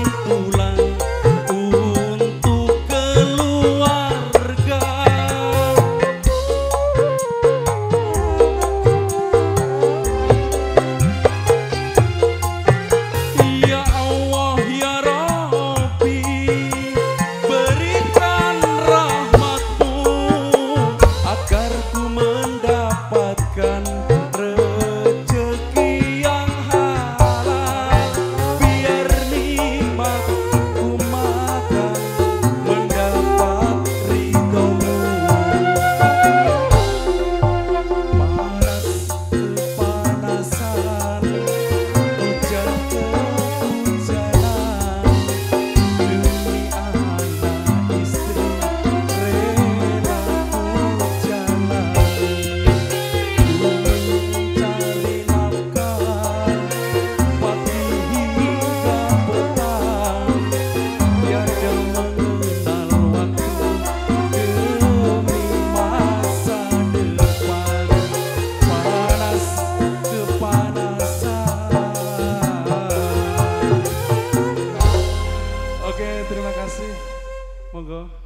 pulang kasih. Monggo.